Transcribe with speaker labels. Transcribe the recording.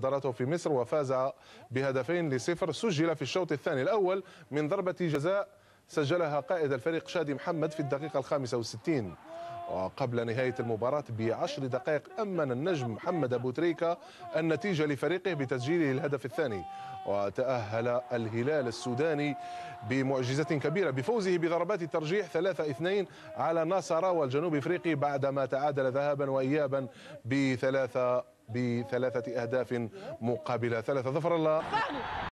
Speaker 1: دارته في مصر وفاز بهدفين لصفر. سجل في الشوط الثاني الأول من ضربة جزاء سجلها قائد الفريق شادي محمد في الدقيقة الخامسة والستين. وقبل نهاية المباراة بعشر دقائق أمن النجم محمد أبو تريكة النتيجة لفريقه بتسجيله الهدف الثاني. وتأهل الهلال السوداني بمعجزة كبيرة بفوزه بضربات الترجيح 3-2 على ناصراوى الجنوب إفريقي بعدما تعادل ذهابا وإيابا بثلاثة بثلاثة أهداف مقابل ثلاثة. ظفر الله.